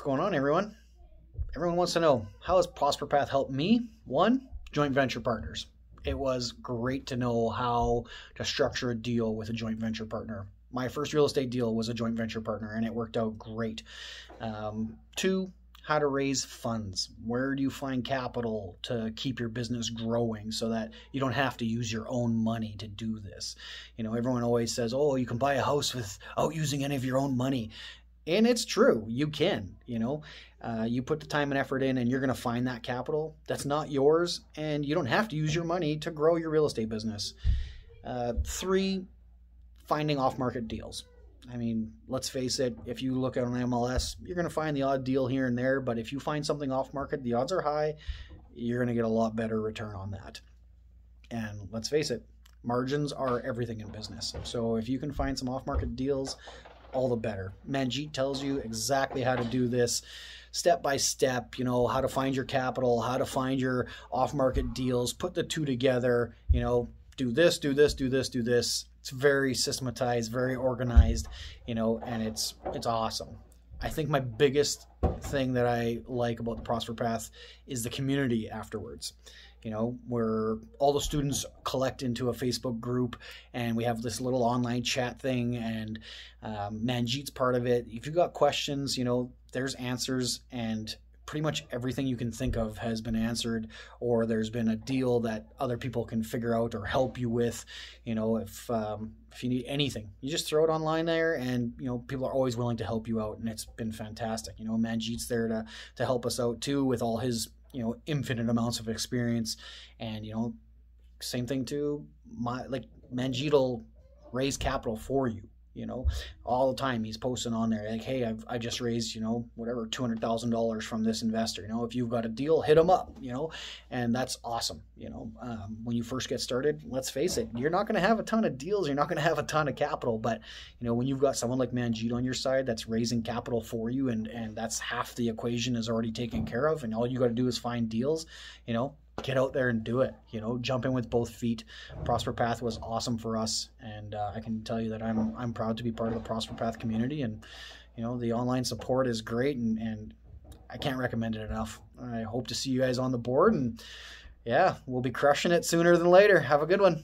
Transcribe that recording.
What's going on, everyone? Everyone wants to know how has Prosper Path helped me? One, joint venture partners. It was great to know how to structure a deal with a joint venture partner. My first real estate deal was a joint venture partner, and it worked out great. Um, two, how to raise funds. Where do you find capital to keep your business growing so that you don't have to use your own money to do this? You know, everyone always says, "Oh, you can buy a house without using any of your own money." And it's true you can you know? Uh, you put the time and effort in and you're going to find that capital that's not yours and you don't have to use your money to grow your real estate business. Uh, three finding off-market deals. I mean let's face it if you look at an mls you're going to find the odd deal here and there but if you find something off-market the odds are high you're going to get a lot better return on that. And let's face it margins are everything in business. So if you can find some off-market deals all the better. Manjit tells you exactly how to do this step by step, you know, how to find your capital, how to find your off market deals, put the two together, you know, do this, do this, do this, do this. It's very systematized, very organized, you know, and it's it's awesome. I think my biggest thing that I like about the Prosper Path is the community afterwards you know, where all the students collect into a Facebook group and we have this little online chat thing and um, Manjit's part of it. If you've got questions, you know, there's answers and pretty much everything you can think of has been answered or there's been a deal that other people can figure out or help you with you know if um, if you need anything you just throw it online there and you know people are always willing to help you out and it's been fantastic you know Manjit's there to to help us out too with all his you know infinite amounts of experience. And you know same thing to my like Manjit will raise capital for you you know all the time he's posting on there like hey i've i just raised you know whatever $200000 from this investor you know if you've got a deal hit him up you know? And that's awesome you know? Um, when you first get started let's face it you're not going to have a ton of deals you're not going to have a ton of capital but you know when you've got someone like Manjit on your side that's raising capital for you and and that's half the equation is already taken care of and all you got to do is find deals you know get out there and do it. You know, jump in with both feet. Prosper Path was awesome for us, and uh, I can tell you that I'm I'm proud to be part of the Prosper Path community. And you know, the online support is great, and and I can't recommend it enough. I hope to see you guys on the board, and yeah, we'll be crushing it sooner than later. Have a good one.